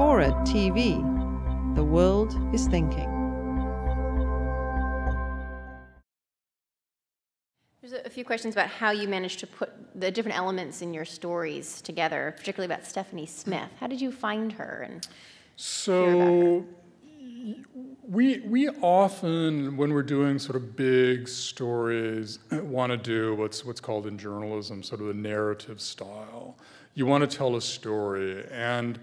Fora TV. The world is thinking. There's a few questions about how you managed to put the different elements in your stories together, particularly about Stephanie Smith. How did you find her? And so we we often when we're doing sort of big stories want to do what's what's called in journalism sort of a narrative style. You want to tell a story and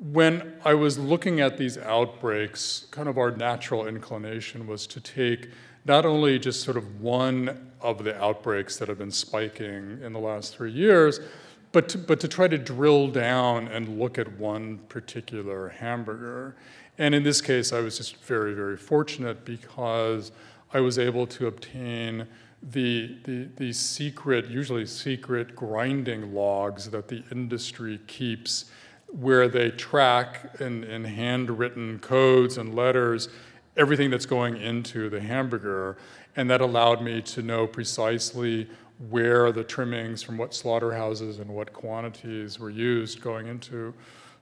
when I was looking at these outbreaks, kind of our natural inclination was to take not only just sort of one of the outbreaks that have been spiking in the last three years, but to, but to try to drill down and look at one particular hamburger. And in this case, I was just very, very fortunate because I was able to obtain the, the, the secret, usually secret grinding logs that the industry keeps where they track in, in handwritten codes and letters everything that's going into the hamburger. And that allowed me to know precisely where the trimmings from what slaughterhouses and what quantities were used going into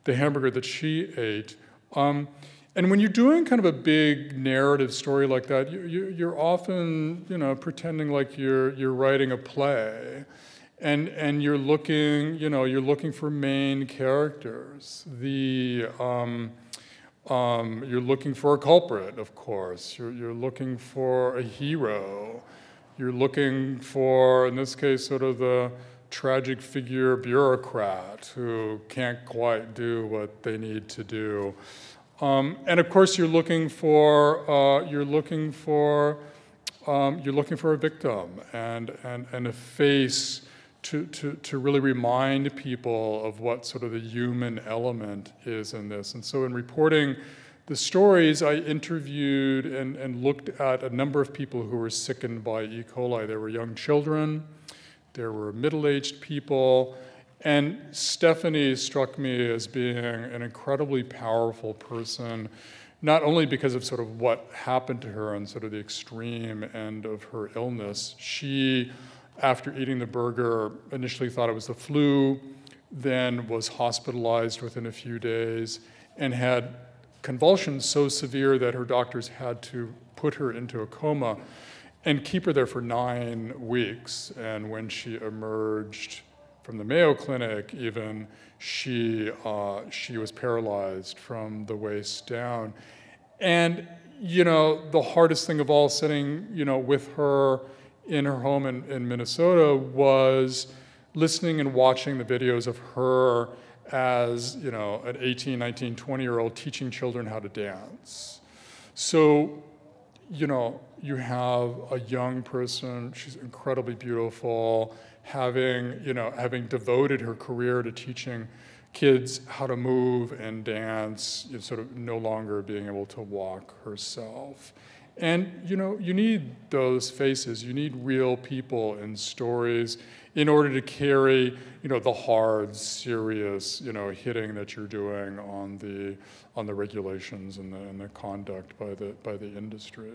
the hamburger that she ate. Um, and when you're doing kind of a big narrative story like that, you, you, you're often, you know, pretending like you're, you're writing a play and and you're looking you know you're looking for main characters. The um, um, you're looking for a culprit of course. You're, you're looking for a hero. You're looking for in this case sort of the tragic figure bureaucrat who can't quite do what they need to do. Um, and of course you're looking for uh, you're looking for um, you're looking for a victim and, and, and a face to, to, to really remind people of what sort of the human element is in this. And so in reporting the stories, I interviewed and, and looked at a number of people who were sickened by E. coli. There were young children, there were middle-aged people, and Stephanie struck me as being an incredibly powerful person, not only because of sort of what happened to her and sort of the extreme end of her illness, she after eating the burger, initially thought it was the flu, then was hospitalized within a few days, and had convulsions so severe that her doctors had to put her into a coma and keep her there for nine weeks. And when she emerged from the Mayo Clinic, even, she, uh, she was paralyzed from the waist down. And, you know, the hardest thing of all, sitting, you know, with her in her home in, in Minnesota was listening and watching the videos of her as you know an 18 19 20 year old teaching children how to dance. So you know you have a young person she's incredibly beautiful having you know having devoted her career to teaching kids how to move and dance you know, sort of no longer being able to walk herself and you know, you need those faces. You need real people and stories in order to carry, you know, the hard, serious, you know, hitting that you're doing on the on the regulations and the, and the conduct by the by the industry.